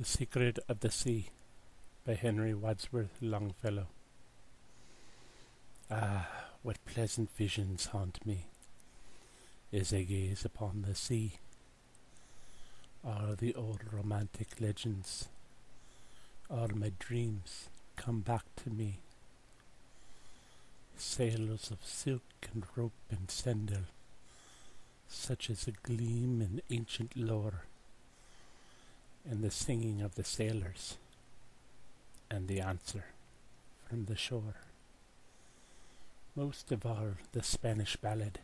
The Secret of the Sea by Henry Wadsworth Longfellow. Ah, what pleasant visions haunt me as I gaze upon the sea. All the old romantic legends, all my dreams come back to me. Sails of silk and rope and sandal, such as a gleam in ancient lore and the singing of the sailors, and the answer from the shore. Most of all, the Spanish ballad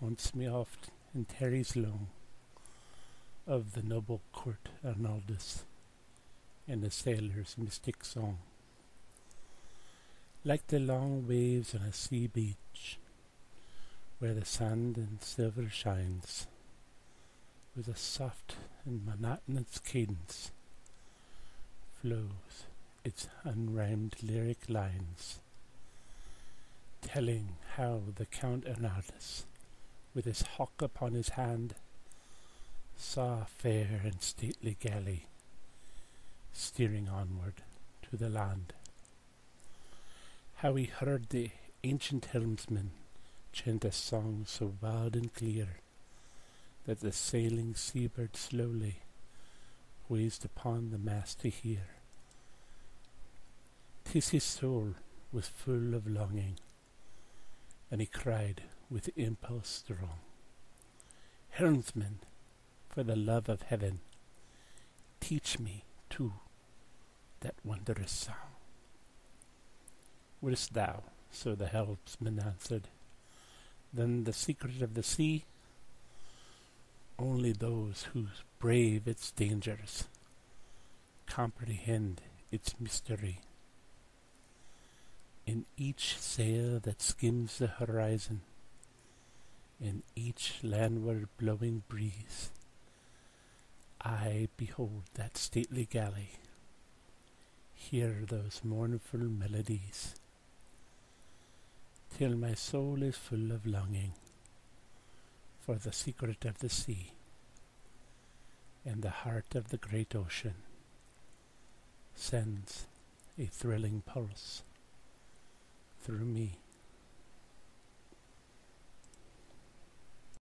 haunts me oft in Terry's Long of the noble court Arnaldos and the sailor's mystic song. Like the long waves on a sea beach, where the sand and silver shines, with a soft and monotonous cadence flows its unrhymed lyric lines, telling how the Count Arnaldos, with his hawk upon his hand, saw fair and stately galley steering onward to the land. How he heard the ancient helmsman chant a song so wild and clear that the sailing seabird slowly wheezed upon the mast to hear. Tis his soul was full of longing, and he cried with impulse strong, Helmsman, for the love of heaven, teach me, too, that wondrous song. Wouldst thou, so the helmsman answered, then the secret of the sea only those who brave its dangers comprehend its mystery. In each sail that skims the horizon, in each landward blowing breeze, I behold that stately galley, hear those mournful melodies, till my soul is full of longing for the secret of the sea and the heart of the great ocean sends a thrilling pulse through me.